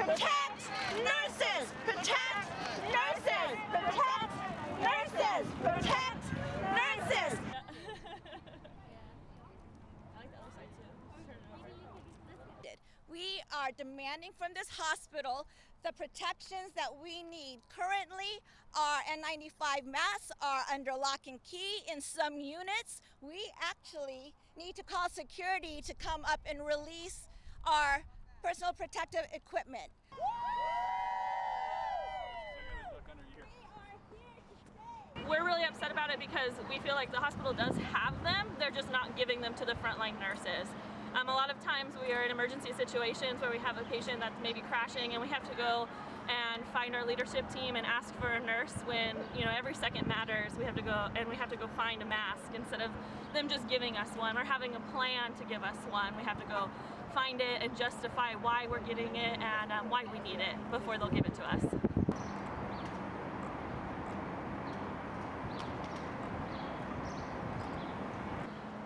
Protect nurses! Protect nurses! Protect nurses! Protect nurses! We are demanding from this hospital the protections that we need. Currently, our N95 masks are under lock and key in some units. We actually need to call security to come up and release our personal protective equipment. We're really upset about it because we feel like the hospital does have them, they're just not giving them to the frontline nurses. Um, a lot of times we are in emergency situations where we have a patient that's maybe crashing and we have to go and find our leadership team and ask for a nurse when you know every second matters we have to go and we have to go find a mask instead of them just giving us one or having a plan to give us one we have to go find it and justify why we're getting it and um, why we need it before they'll give it to us.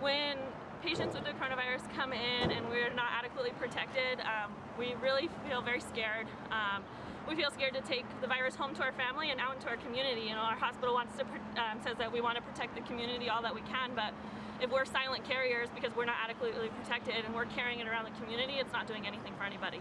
When patients with the coronavirus come in and we're not adequately protected, um, we really feel very scared. Um, we feel scared to take the virus home to our family and out into our community. You know, our hospital wants to um, says that we want to protect the community all that we can, but if we're silent carriers because we're not adequately protected and we're carrying it around the community, it's not doing anything for anybody.